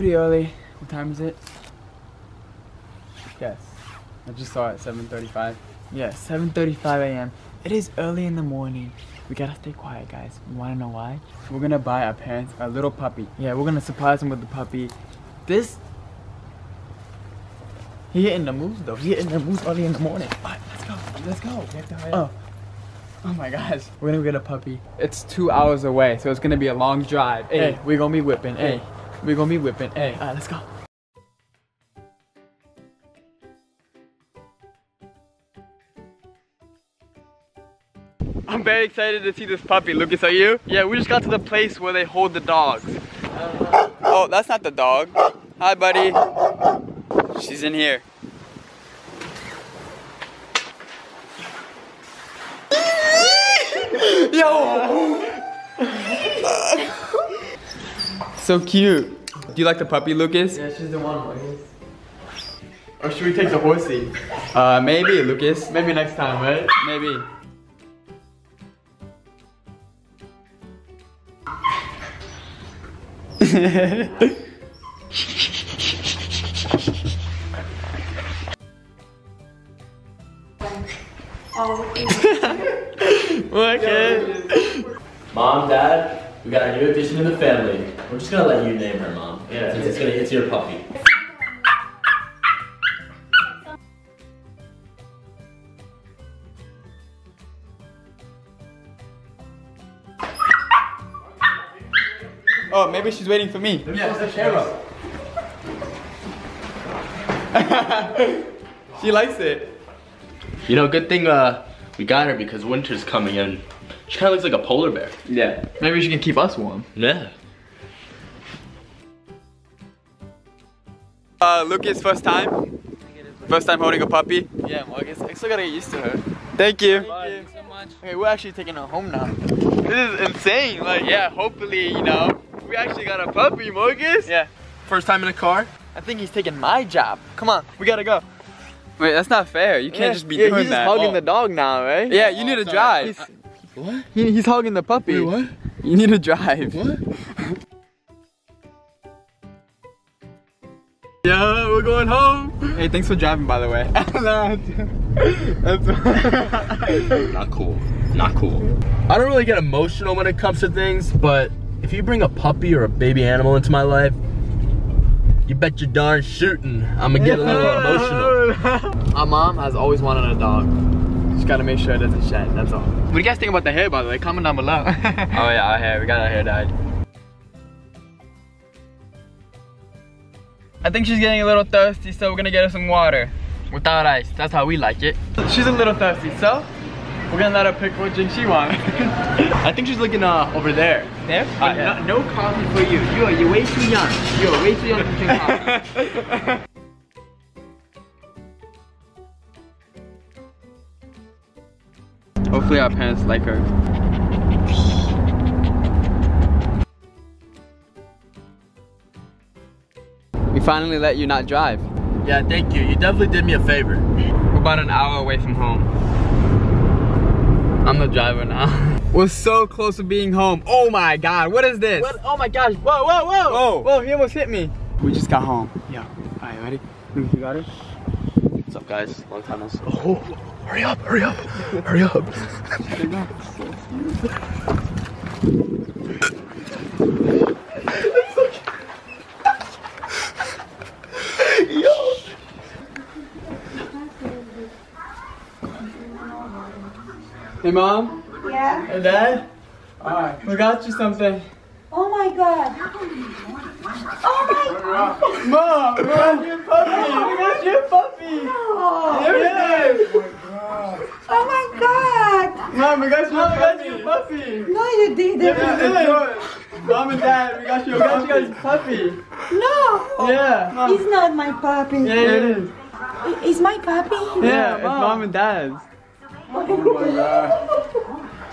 pretty early. What time is it? Yes. I just saw it, 7.35. Yes, 7.35 a.m. It is early in the morning. We gotta stay quiet, guys. You wanna know why? We're gonna buy our parents a little puppy. Yeah, we're gonna surprise them with the puppy. This... He hitting the moves though. He hitting the moves early in the morning. Alright, let's go. Let's go. We have to hurry up. Oh. Oh my gosh. We're gonna get a puppy. It's two hours away, so it's gonna be a long drive. Hey, we're gonna be whipping. Hey, gonna be whipping. Hey, alright, let's go. I'm very excited to see this puppy. Lucas, are you? Yeah, we just got to the place where they hold the dogs. Oh, that's not the dog. Hi, buddy. She's in here. Yo! So cute. Do you like the puppy, Lucas? Yeah, she's the one, Lucas. Or should we take the horsey? Uh, maybe, Lucas. Maybe next time, right? Maybe. okay. Mom, Dad, we got a new addition to the family. We're just gonna let you name her, Mom. Yeah. Since it's gonna it's your puppy. Oh, maybe she's waiting for me. Yeah, it's Shara. She likes it. You know, good thing uh we got her because winter's coming in. She kind of looks like a polar bear. Yeah. Maybe she can keep us warm. Yeah. Uh, Lucas, first time? First time holding a puppy? Yeah, Marcus. I still gotta get used to her. Thank you. Thank you so much. Okay, we're actually taking her home now. This is insane. Like, yeah, hopefully, you know, we actually got a puppy, Marcus. Yeah. First time in a car? I think he's taking my job. Come on, we gotta go. Wait, that's not fair. You can't Yeah, just be yeah, doing he's that. hugging Oh. the dog now, right? Yeah, you need to oh, drive. He's, What? he, he's hugging the puppy. what? You need to drive. What? Yeah, we're going home. Hey, thanks for driving, by the way. That's Not cool. Not cool. I don't really get emotional when it comes to things, but if you bring a puppy or a baby animal into my life, you bet your darn shooting I'm gonna get a little emotional. Our mom has always wanted a dog. Just gotta make sure it doesn't shed, that's all. What do you guys think about the hair, by the way? Comment down below. Oh yeah, our hair. We got our hair dyed. I think she's getting a little thirsty, so we're gonna get her some water. Without ice. That's how we like it. She's a little thirsty, so we're gonna let her pick what drink she wants. I think she's looking uh, over there. there? Uh, no, no coffee for you. You are you're way too young. You're way too young to drink coffee. Hopefully our parents like her. We finally let you not drive. Yeah, thank you. You definitely did me a favor. We're about an hour away from home. I'm the driver now. We're so close to being home. Oh my god, what is this? What? Oh my gosh. Whoa, whoa, whoa. Whoa, whoa, he almost hit me. We just got home. Yeah. Alright, ready? You got it? What's up, guys? Long time no see. Oh, hurry up, hurry up, hurry up. Hey mom? Yeah. Hey dad? Alright, we got you something. Oh my god. Oh my god. Mom, we got you a puppy! We got you a puppy! Oh, Everything! oh my god. Mom, we got you, Mom, we got you a puppy! No, you didn't. Yeah, it's yours. Mom and dad, we got you, we got you puppy. No. Yeah. He's not my puppy. Yeah, it is. He's my puppy. Yeah, it's mom and dad's. Oh my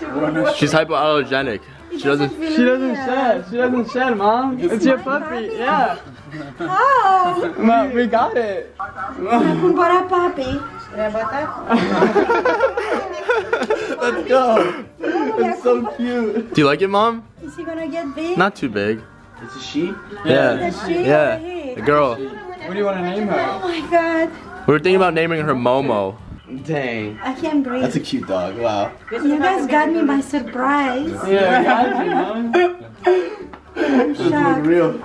god. She's hypoallergenic. She doesn't. feel She doesn't weird. shed. She doesn't shed, mom. It's your puppy. puppy. Yeah. How? Mom, we got it. Kumpara puppy. Let's go. It's so cute. Do you like it, mom? Is he gonna get big? Not too big. It's a she? Yeah. Is she Yeah. or he? The girl. What do you want to name her? Oh my god. We were thinking about naming her Momo. Dang. I can't breathe. That's a cute dog. Wow. you guys got me by surprise. Yeah, I'm shocked. Real.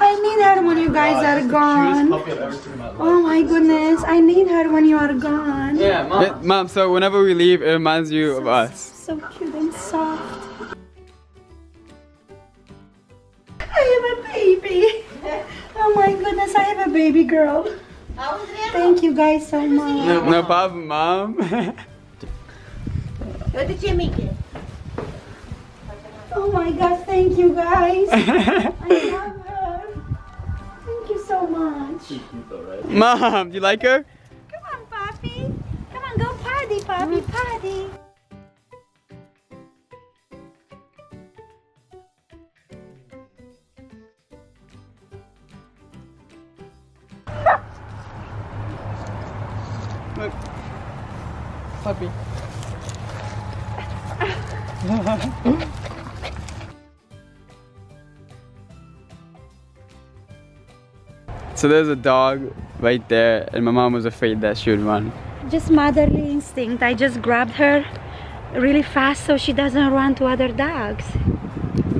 I need her when you guys are gone. puppy I've ever seen in my life. Oh my goodness. I need her when you are gone. Yeah, mom. mom, so whenever we leave, it reminds you of us. So cute and soft. I have a baby. Oh my goodness, I have a baby girl. Thank you guys so much. No problem, mom. What did you make it? Oh my god, thank you guys. I love her. Thank you so much. mom, do you like her? Come on, Poppy. Come on, go party, Poppy, Puppy. so there's a dog right there, and my mom was afraid that she would run. Just motherly instinct. I just grabbed her really fast so she doesn't run to other dogs.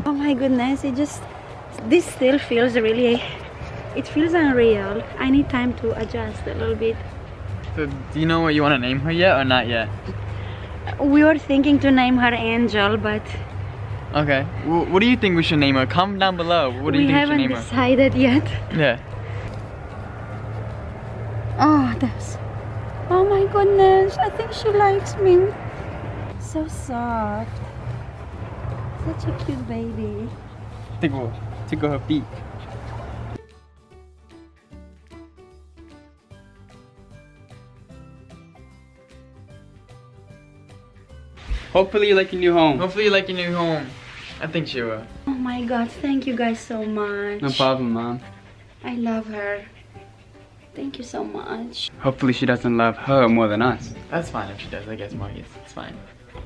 Oh my goodness, it just, this still feels really, it feels unreal. I need time to adjust a little bit. So do you know what you want to name her yet or not yet? We were thinking to name her Angel, but Okay. Wh- what do you think we should name her? Comment down below. What do we you think we should haven't name her? decided yet. Yeah. Oh, that's. Oh my goodness, I think she likes me. So soft. Such a cute baby. Tickle. Tickle her beak. Hopefully you like your new home. Hopefully you like your new home. I think she will. Oh my god, thank you guys so much. No problem, mom. I love her. Thank you so much. Hopefully she doesn't love her more than us. That's fine if she does, I guess, Marcus. It's fine.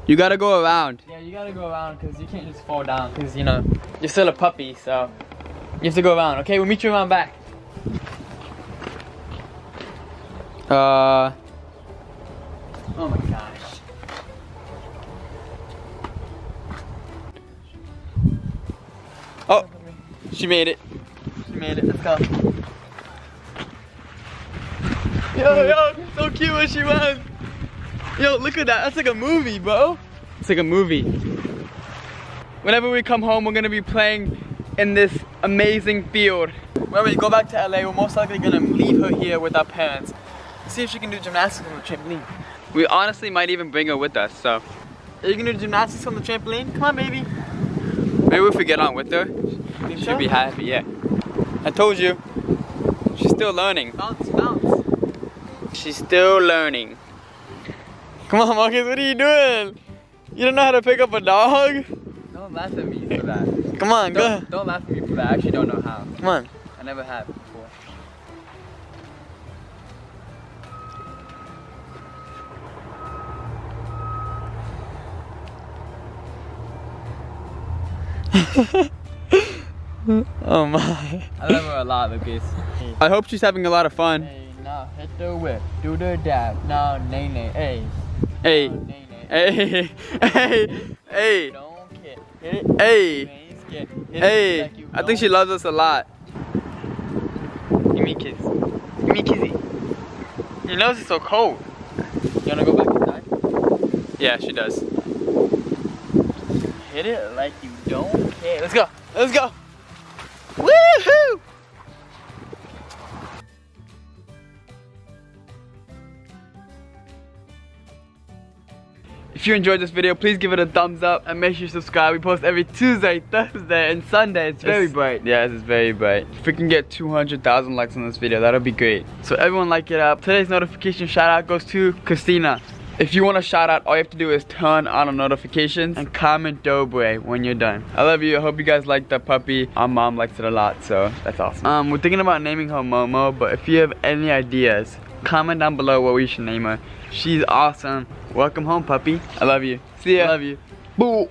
You gotta go around. Yeah, you gotta go around because you can't just fall down. Because, you know, you're still a puppy, so you have to go around. Okay, we'll meet you around back. Uh. Oh my gosh. She made it. She made it. Let's go. Yo, yo, so cute when she was. Yo, look at that. That's like a movie, bro. It's like a movie. Whenever we come home, we're gonna be playing in this amazing field. When we go back to LA, we're most likely gonna leave her here with our parents. See if she can do gymnastics on the trampoline. We honestly might even bring her with us, so. Are you gonna do gymnastics on the trampoline? Come on, baby. Maybe if we get on with her, she'll be happy, yeah. I told you, she's still learning. Bounce, bounce. She's still learning. Come on, Marcus, what are you doing? You don't know how to pick up a dog? Don't laugh at me for that. Come on, go. Don't, don't laugh at me for that. I actually don't know how. Come on. I never have before. Oh my. I love her a lot, Lucas. I hope she's having a lot of fun. Hey, now hit the whip, do the dab, now nay nay, hey, Hey, now, nay nay. hey, hey, hey, Don't care. Hit it. hey, You ain't it hey. like you I think she loves us a lot. Give me a kiss. Give me a kissy. Your nose is so cold. You wanna go back inside? Yeah, she does. Hit it like you don't care. Let's go. Let's go. Woohoo! If you enjoyed this video, please give it a thumbs up and make sure you subscribe. We post every Tuesday, Thursday, and Sunday. It's very bright. Yes, it's very bright. If we can get 200,000 likes on this video, that'll be great. So everyone like it up. Today's notification shout out goes to Christina. If you want a shout out, all you have to do is turn on notifications and comment Dobre when you're done. I love you. I hope you guys like the puppy. Our mom likes it a lot, so that's awesome. Um, we're thinking about naming her Momo, but if you have any ideas, comment down below what we should name her. She's awesome. Welcome home, puppy. I love you. See ya. I love you. Boo.